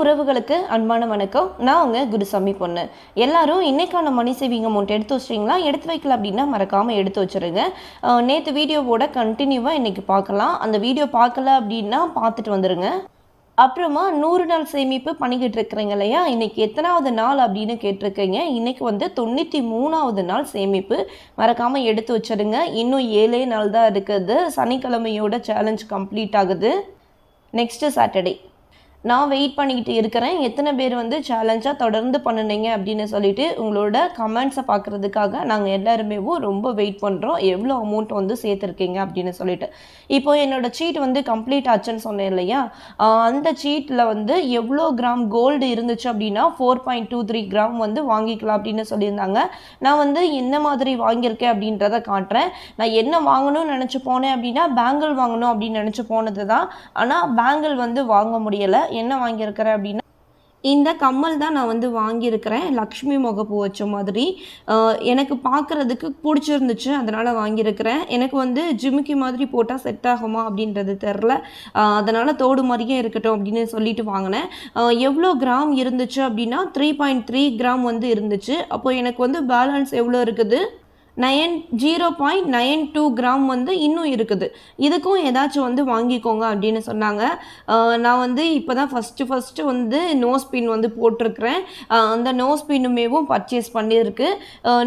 உறவுகளுக்கு அன்பான வணக்கம். நான் உங்கள் குருசாமி பொண்ணு. எல்லாரும் இன்றைக்கான மணி சேவிங் அமௌண்ட் எடுத்து வச்சிட்டீங்களா? எடுத்து வைக்கல அப்படின்னா மறக்காமல் எடுத்து வச்சிருங்க. நேற்று வீடியோவோட கண்டினியூவாக இன்றைக்கி பார்க்கலாம் அந்த வீடியோ பார்க்கல அப்படின்னா பார்த்துட்டு வந்துடுங்க அப்புறமா நூறு நாள் சேமிப்பு பண்ணிக்கிட்டு இருக்கிறீங்க இல்லையா? இன்னைக்கு எத்தனாவது நாள் அப்படின்னு கேட்டிருக்கீங்க. இன்னைக்கு வந்து தொண்ணூற்றி மூணாவது நாள் சேமிப்பு. மறக்காமல் எடுத்து வச்சிருங்க. இன்னும் ஏழே நாள் தான் இருக்குது. சனிக்கிழமையோட சேலஞ்ச் கம்ப்ளீட் ஆகுது. நெக்ஸ்ட்டு சாட்டர்டே நான் வெயிட் பண்ணிக்கிட்டு இருக்கிறேன். எத்தனை பேர் வந்து சேலஞ்சாக தொடர்ந்து பண்ணுனீங்க அப்படின்னு சொல்லிட்டு உங்களோட கமெண்ட்ஸை பார்க்குறதுக்காக நாங்கள் எல்லாருமே ரொம்ப வெயிட் பண்ணுறோம் எவ்வளோ அமௌண்ட் வந்து சேர்த்துருக்கீங்க அப்படின்னு சொல்லிட்டு. இப்போ என்னோட சீட் வந்து கம்ப்ளீட் ஆச்சுன்னு சொன்னேன் இல்லையா? அந்த சீட்டில் வந்து எவ்வளோ கிராம் கோல்டு இருந்துச்சு அப்படின்னா four point two three gram வந்து வாங்கிக்கலாம் அப்படின்னு சொல்லியிருந்தாங்க. நான் வந்து என்ன மாதிரி வாங்கியிருக்கேன் அப்படின்றத காட்டுறேன். நான் என்ன வாங்கணும்னு நினச்சி போனேன் அப்படின்னா பேங்கிள் வாங்கணும் அப்படின்னு நினச்சி போனது தான் ஆனால் பேங்கிள் வந்து வாங்க முடியலை. என்ன வாங்கியிருக்கிறேன் அப்படின்னா இந்த கம்மல் தான் நான் வந்து வாங்கியிருக்கிறேன். லக்ஷ்மி முகப்பூ வச்ச மாதிரி. எனக்கு பார்க்குறதுக்கு பிடிச்சிருந்துச்சு அதனால் வாங்கியிருக்கிறேன். எனக்கு வந்து ஜிமிக்கி மாதிரி போட்டால் செட் ஆகுமா அப்படின்றது தெரில அதனால் தோடு மாதிரியே இருக்கட்டும் அப்படின்னு சொல்லிட்டு வாங்கினேன். எவ்வளோ கிராம் இருந்துச்சு அப்படின்னா த்ரீ பாயிண்ட் த்ரீ கிராம் வந்து இருந்துச்சு. அப்போது எனக்கு வந்து பேலன்ஸ் எவ்வளோ இருக்குது? Nine zero point nine two gram வந்து இன்னும் இருக்குது. இதுக்கும் ஏதாச்சும் வந்து வாங்கிக்கோங்க அப்படின்னு சொன்னாங்க. நான் வந்து இப்போ தான் ஃபஸ்ட்டு ஃபஸ்ட்டு வந்து நோஸ் பின் வந்து போட்டிருக்கிறேன். அந்த நோஸ் பின்னுமேவும் பர்ச்சேஸ் பண்ணியிருக்கு.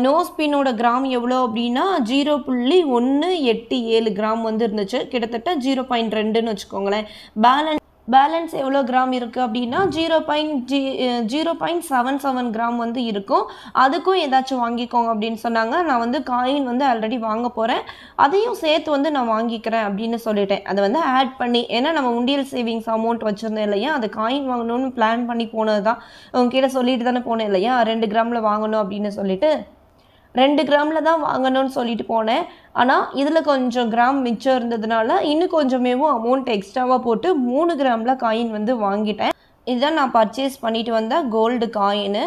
நோஸ் பின்னோட கிராம் எவ்வளோ அப்படின்னா ஜீரோ புள்ளி ஒன்று எட்டு ஏழு கிராம் வந்து இருந்துச்சு. கிட்டத்தட்ட ஜீரோ பாயிண்ட் ரெண்டுன்னு வச்சுக்கோங்களேன். பேலன்ஸ் பேலன்ஸ் எவ்வளோ கிராம் இருக்குது அப்படின்னா zero point G zero point seven seven gram வந்து இருக்கும். அதுக்கும் ஏதாச்சும் வாங்கிக்கோங்க அப்படின்னு சொன்னாங்க. நான் வந்து காயின் வந்து ஆல்ரெடி வாங்க போகிறேன் அதையும் சேர்த்து வந்து நான் வாங்கிக்கிறேன் அப்படின்னு சொல்லிட்டேன். அதை வந்து ஆட் பண்ணி ஏன்னா நம்ம உண்டியல் சேவிங்ஸ் அமௌண்ட் வச்சுருந்தேன் இல்லையா? அது காயின் வாங்கணும்னு பிளான் பண்ணி போனது தான் உங்ககிட்ட சொல்லிட்டு தானே போனேன் இல்லையா? ரெண்டு கிராமில் வாங்கணும் அப்படின்னு சொல்லிட்டு. ரெண்டு கிராமில் தான் வாங்கணும்னு சொல்லிட்டு போனேன். ஆனால் இதில் கொஞ்சம் கிராம் மிச்சம் இருந்ததுனால இன்னும் கொஞ்சமேவும் அமௌண்ட் எக்ஸ்ட்ராவாக போட்டு மூணு கிராமில் காயின் வந்து வாங்கிட்டேன். இதுதான் நான் பர்ச்சேஸ் பண்ணிட்டு வந்த கோல்டு காயின்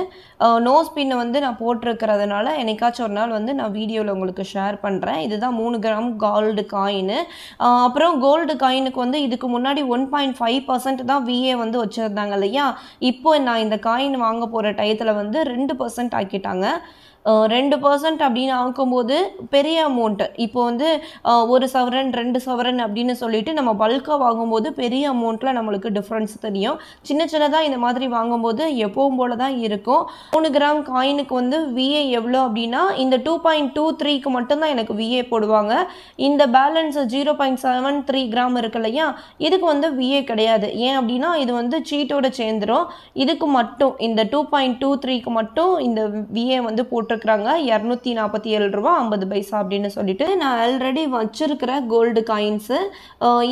நோஸ் பின்னு வந்து நான் போட்டிருக்கிறதுனால என்னைக்காச்சும் ஒரு நாள் வந்து நான் வீடியோவில் உங்களுக்கு ஷேர் பண்ணுறேன் இதுதான் மூணு கிராம் கோல்டு காயின் அப்புறம் கோல்டு காயினுக்கு வந்து இதுக்கு முன்னாடி ஒன் பாயிண்ட் ஃபைவ் பர்சன்ட் தான் விஏ வந்து வச்சுருந்தாங்க இல்லையா? இப்போ நான் இந்த காயின் வாங்க போகிற டயத்தில் வந்து ரெண்டு பர்சன்ட் ஆக்கிட்டாங்க. ரெண்டு பர்சன்ட் அப்படின்னு ஆக்கும்போது பெரிய அமௌண்ட்டு இப்போ வந்து ஒரு சவரன் ரெண்டு சவரன் அப்படின்னு சொல்லிட்டு நம்ம பல்காக வாங்கும்போது பெரிய அமௌண்ட்டில் நம்மளுக்கு டிஃப்ரென்ஸ் தெரியும். சின்ன தான் இந்த மாதிரி வாங்கும்போது எப்பவும் போல தான் இருக்கும். மூணு கிராம் காயினுக்கு வந்து விஏ எவ்வளோ அப்படின்னா இந்த டூ பாயிண்ட் டூ த்ரீக்கு மட்டும்தான் எனக்கு விஏ போடுவாங்க. இந்த balance zero point seven three gram இருக்கு இல்லையா இதுக்கு வந்து விஏ கிடையாது. ஏன் அப்படின்னா இது வந்து சீட்டோட சேர்ந்துரும். இதுக்கு மட்டும் இந்த டூ பாயிண்ட் டூ த்ரீக்கு மட்டும் இந்த விஏ வந்து போட்டிருக்கிறாங்க. இரநூத்தி நாற்பத்தி ஏழு ரூபா ஐம்பது பைசா அப்படின்னு சொல்லிட்டு நான் ஆல்ரெடி வச்சிருக்கிற கோல்டு காயின்ஸு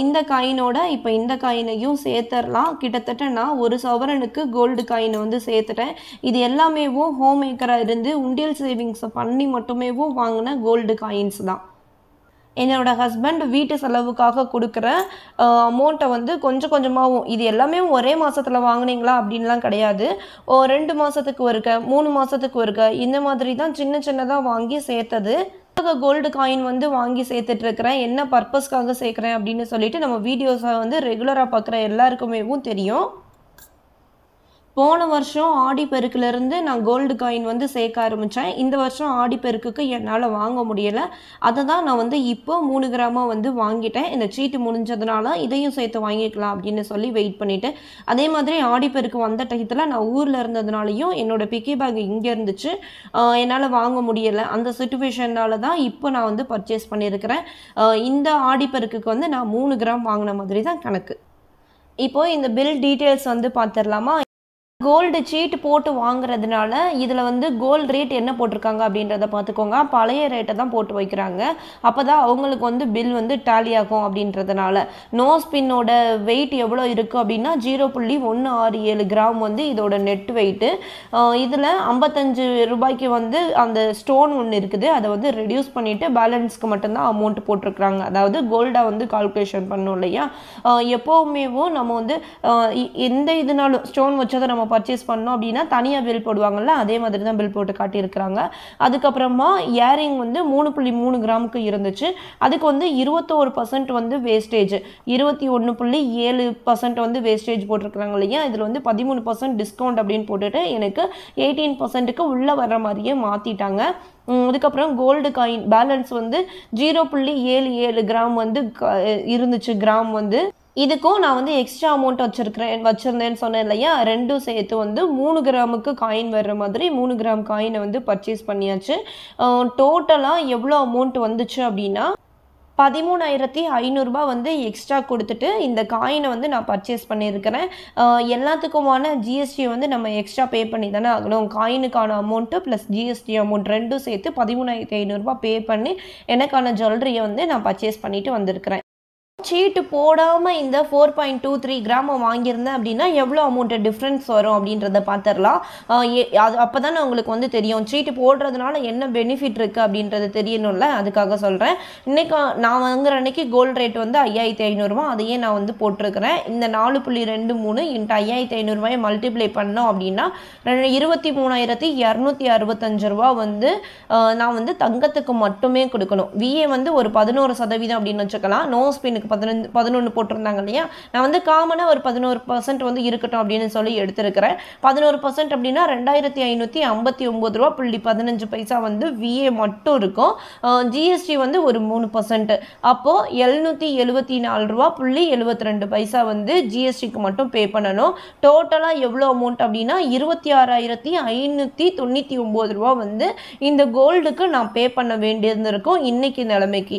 இந்த காயினோட இப்போ இந்த காயினையும் சேர்த்துடலாம் கிட்டத்தட்ட நான் ஒரு சவரனுக்கு கோல்டு காயினை வந்து சேர்த்துட்டேன். இது எல்லாமேவும் ஹோம் மேக்கராக இருந்து உண்டியல் சேவிங்ஸை பண்ணி மட்டுமேவும் வாங்கின கோல்டு காயின்ஸ் தான். என்னோட ஹஸ்பண்ட் வீட்டு செலவுக்காக கொடுக்குற அமௌண்ட்டை வந்து கொஞ்சம் கொஞ்சமாகவும் இது எல்லாமே ஒரே மாதத்தில் வாங்கினீங்களா அப்படின்லாம் கிடையாது. ஓ ரெண்டு மாதத்துக்கு ஒருக்க மூணு மாதத்துக்கு ஒருக்க இந்த மாதிரி தான் சின்ன சின்னதாக வாங்கி சேர்த்தது. கோல்டு காயின் வந்து வாங்கி சேர்த்துட்டு இருக்கிறேன் என்ன பர்பஸ்க்காக சேர்க்குறேன் அப்படின்னு சொல்லிட்டு நம்ம வீடியோஸை வந்து ரெகுலராக பார்க்குற எல்லாருக்குமேவும் தெரியும். போன வருஷம் ஆடிப்பெருக்கிலேருந்து நான் கோல்டு காயின் வந்து சேர்க்க ஆரம்பித்தேன் இந்த வருஷம் ஆடி பெருக்குக்கு என்னால் வாங்க முடியலை. அதை தான் நான் வந்து இப்போ மூணு கிராமாக வந்து வாங்கிட்டேன். இந்த சீட்டு முடிஞ்சதுனால இதையும் சேர்த்து வாங்கிக்கலாம் அப்படின்னு சொல்லி வெயிட் பண்ணிவிட்டு அதே மாதிரி ஆடி பெருக்கு வந்த டயத்தில் நான் ஊரில் இருந்ததுனாலையும் என்னோட பிக்கி பேக் இங்கே இருந்துச்சு. என்னால் வாங்க முடியலை. அந்த சுச்சுவேஷனால தான் இப்போ நான் வந்து பர்ச்சேஸ் பண்ணியிருக்கிறேன் இந்த ஆடி பெருக்குக்கு வந்து நான் மூணு கிராம் வாங்கின மாதிரி தான் கணக்கு. இப்போ இந்த பில் டீட்டெயில்ஸ் வந்து பார்த்துடலாமா கோல்டு சீட் போட்டு வாங்குறதுனால இதில் வந்து கோல்டு ரேட் என்ன போட்டிருக்காங்க அப்படின்றத பார்த்துக்கோங்க. பழைய ரேட்டை தான் போட்டு வைக்கிறாங்க. அப்போ தான் அவங்களுக்கு வந்து பில் வந்து டேலி ஆகும் அப்படின்றதுனால. நோஸ் பின்னோட வெயிட் எவ்வளோ இருக்குது அப்படின்னா ஜீரோ புள்ளி ஒன்று ஆறு ஏழு கிராம் வந்து இதோட நெட் வெயிட்டு இதில் ஐம்பத்தஞ்சு ரூபாய்க்கு வந்து அந்த ஸ்டோன் ஒன்று இருக்குது. அதை வந்து ரெடியூஸ் பண்ணிவிட்டு பேலன்ஸ்க்கு மட்டும்தான் அமௌண்ட் போட்டிருக்கிறாங்க. அதாவது கோல்டை வந்து கால்குலேஷன் பண்ணோம் இல்லையா? எப்போவுமேவும் நம்ம வந்து எந்த இதுனாலும் ஸ்டோன் வச்சதை நம்ம பர்ச்சேஸ் பண்ணோம் அப்படின்னா தனியாக பில் போடுவாங்கல்ல அதே மாதிரி தான் பில் போட்டு காட்டியிருக்கிறாங்க. அதுக்கப்புறமா இயரிங் வந்து மூணு புள்ளி மூணு கிராமுக்கு இருந்துச்சு. அதுக்கு வந்து இருபத்தோரு பர்சன்ட் வந்து வேஸ்டேஜ் இருபத்தி ஒன்று புள்ளி ஏழு பர்சன்ட் வந்து வேஸ்டேஜ் போட்டிருக்கிறாங்க இல்லையா? இதில் வந்து பதிமூணு பர்சன்ட் டிஸ்கவுண்ட் அப்படின்னு போட்டுட்டு எனக்கு எயிட்டீன் பர்சன்ட்டுக்கு உள்ளே வர்ற மாதிரியே மாற்றிட்டாங்க அதுக்கப்புறம் கோல்டு காயின் பேலன்ஸ் வந்து ஜீரோ புள்ளி ஏழு ஏழு கிராம் வந்து க- இருந்துச்சு கிராம் வந்து இதுக்கும் நான் வந்து எக்ஸ்ட்ரா அமௌண்ட் வச்சுருக்கிறேன் வச்சுருந்தேன்னு சொன்னேன் இல்லையா? ரெண்டும் சேர்த்து வந்து மூணு கிராமுக்கு காயின் வர்ற மாதிரி மூணு கிராம் காயினை வந்து பர்ச்சேஸ் பண்ணியாச்சு. டோட்டலாக எவ்வளோ அமௌண்ட் வந்துச்சு அப்படின்னா பதிமூணாயிரத்தி ஐநூறுரூபா வந்து எக்ஸ்ட்ரா கொடுத்துட்டு இந்த காயினை வந்து நான் பர்ச்சேஸ் பண்ணியிருக்கிறேன். எல்லாத்துக்குமான ஜிஎஸ்டி வந்து நம்ம எக்ஸ்ட்ரா பே பண்ணி தானே ஆகணும். காயினுக்கான அமௌண்ட்டு ப்ளஸ் ஜிஎஸ்டி அமௌண்ட் ரெண்டும் சேர்த்து பதிமூணாயிரத்தி ஐநூறுரூபா பே பண்ணி எனக்கான ஜுவல்லரியை வந்து நான் பர்ச்சேஸ் பண்ணிவிட்டு வந்திருக்கிறேன். சீட்டு போடாமல் இந்த four point two three gram வாங்கியிருந்தேன் அப்படின்னா எவ்வளோ அமௌண்ட்டு டிஃப்ரென்ஸ் வரும் அப்படின்றத பார்த்துடலாம். ஏ- அது அப்போ தானே உங்களுக்கு வந்து தெரியும். சீட்டு போடுறதுனால என்ன பெனிஃபிட் இருக்குது அப்படின்றது தெரியணும்ல? அதுக்காக சொல்கிறேன் இன்னைக்கு நான் வாங்குற அன்றைக்கி கோல்டு ரேட் வந்து ஐயாயிரத்தி ஐநூறுரூவா அதையே நான் வந்து போட்டிருக்கிறேன். இந்த நாலு புள்ளி ரெண்டு மூணு இன்ட்டு ஐயாயிரத்தி ஐநூறுரூவாயை மல்டிப்ளை பண்ணோம் அப்படின்னா ரெண்டு- இருபத்தி மூணாயிரத்தி இரநூத்தி அறுபத்தஞ்சு ரூபா வந்து நான் வந்து தங்கத்துக்கு மட்டுமே கொடுக்கணும். விஏ வந்து ஒரு பதினோரு சதவீதம் அப்படின்னு வச்சுக்கலாம். நோ ஸ்பின்னுக்கு பதினஞ்சு பதினொன்று போட்டிருந்தாங்க இல்லையா? நான் வந்து காமனாக ஒரு பதினோரு பர்சன்ட் வந்து இருக்கட்டும் அப்படின்னு சொல்லி எடுத்திருக்கிறேன். பதினோரு பர்சன்ட் அப்படின்னா ரெண்டாயிரத்தி ஐநூற்றி ஐம்பத்தி ஒம்பது ரூபா புள்ளி பதினஞ்சு பைசா வந்து விஏ மட்டும் இருக்கும். ஜிஎஸ்டி வந்து ஒரு மூணு பர்சன்ட் அப்போது எழுநூற்றி எழுபத்தி நாலு ரூபா புள்ளி எழுபத்தி ரெண்டு பைசா வந்து ஜிஎஸ்டிக்கு மட்டும் பே பண்ணணும். டோட்டலாக எவ்வளோ அமௌண்ட் அப்படின்னா இருபத்தி ஆறாயிரத்தி ஐநூற்றி தொண்ணூற்றி ஒம்பது ரூபா வந்து இந்த கோல்டுக்கு நான் பே பண்ண வேண்டியிருந்திருக்கும் இன்றைக்கி நிலைமைக்கு.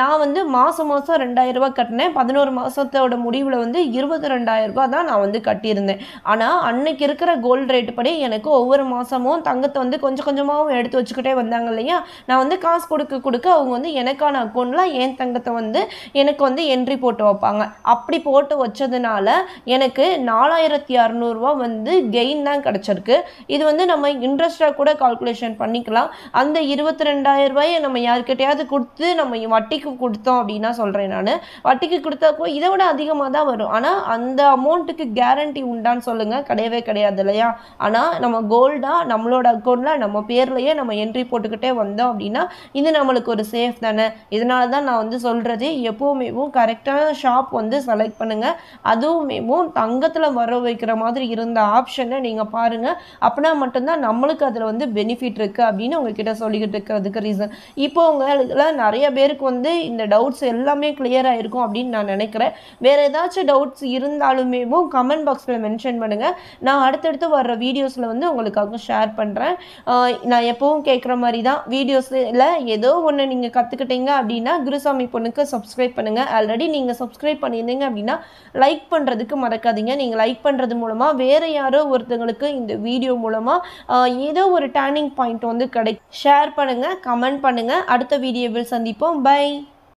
நான் வந்து மாதம் மாதம் ரெண்டாயிரம் ரூபாய் கட்டினேன். பதினோரு மாதத்தோட முடிவில் வந்து இருபத்தி ரெண்டாயிரரூபா தான் நான் வந்து கட்டியிருந்தேன். ஆனால் அன்னைக்கு இருக்கிற கோல்டு ரேட் படி எனக்கு ஒவ்வொரு மாதமும் தங்கத்தை வந்து கொஞ்சம் கொஞ்சமாகவும் எடுத்து வச்சுக்கிட்டே வந்தாங்க இல்லையா? நான் வந்து காசு கொடுக்க கொடுக்க அவங்க வந்து எனக்கான அக்கௌண்ட்டில் என் தங்கத்தை வந்து எனக்கு வந்து என்ட்ரி போட்டு வைப்பாங்க. அப்படி போட்டு வச்சதுனால எனக்கு நாலாயிரத்தி அறநூறுவா வந்து கெயின் தான் கிடச்சிருக்கு. இது வந்து நம்ம இன்ட்ரெஸ்டாக கூட கால்குலேஷன் பண்ணிக்கலாம். அந்த இருபத்தி ரெண்டாயிரம் ரூபாயை நம்ம யார்கிட்டயாவது கொடுத்து நம்ம வட்டிக்கு கொடுத்தோம் அப்படின்னா சொல்கிறேன் நான். வட்டிக்கு கொடுத்தாக்கோ இதை விட அதிகமாக தான் வரும். ஆனால் அந்த அமௌண்ட்டுக்கு கேரண்டி உண்டான்னு சொல்லுங்கள் கிடையவே கிடையாது இல்லையா? ஆனால் நம்ம கோல்டாக நம்மளோட அக்கௌண்ட்டில் நம்ம பேர்லையே நம்ம என்ட்ரி போட்டுக்கிட்டே வந்தோம் அப்படின்னா இது நம்மளுக்கு ஒரு சேஃப் தானே? இதனால தான் நான் வந்து சொல்கிறது எப்போவுமேவும் கரெக்டான ஷாப் வந்து செலக்ட் பண்ணுங்கள் அதுவுமேவும் தங்கத்தில் வர வைக்கிற மாதிரி இருந்த ஆப்ஷனை நீங்கள் பாருங்கள் அப்படின்னா மட்டும்தான் நம்மளுக்கு அதில் வந்து பெனிஃபிட் இருக்குது அப்படின்னு உங்ககிட்ட சொல்லிக்கிட்டு இருக்கிறதுக்கு ரீசன் இப்போ உங்களை நிறைய பேருக்கு வந்து இந்த டவுட்ஸ் எல்லாமே யூஸ்ஃபுல்லாக இருக்கும் அப்படின்னு நான் நினைக்கிறேன். வேறு ஏதாச்சும் டவுட்ஸ் இருந்தாலுமேவும் கமெண்ட் பாக்ஸில் மென்ஷன் பண்ணுங்கள் நான் அடுத்தடுத்து வர்ற வீடியோஸில் வந்து உங்களுக்காக ஷேர் பண்ணுறேன் நான் எப்பவும் கேட்குற மாதிரி தான். வீடியோஸில் ஏதோ ஒன்று நீங்கள் கற்றுக்கிட்டீங்க அப்படின்னா குருசாமி பொண்ணுக்கு சப்ஸ்கிரைப் பண்ணுங்கள் ஆல்ரெடி நீங்கள் சப்ஸ்கிரைப் பண்ணியிருந்தீங்க அப்படின்னா லைக் பண்ணுறதுக்கு மறக்காதீங்க. நீங்கள் லைக் பண்ணுறது மூலமாக வேறு யாரோ ஒருத்தங்களுக்கு இந்த வீடியோ மூலமாக ஏதோ ஒரு டேர்னிங் பாயிண்ட் வந்து கிடை ஷேர் பண்ணுங்கள் கமெண்ட் பண்ணுங்கள் அடுத்த வீடியோவில் சந்திப்போம். பை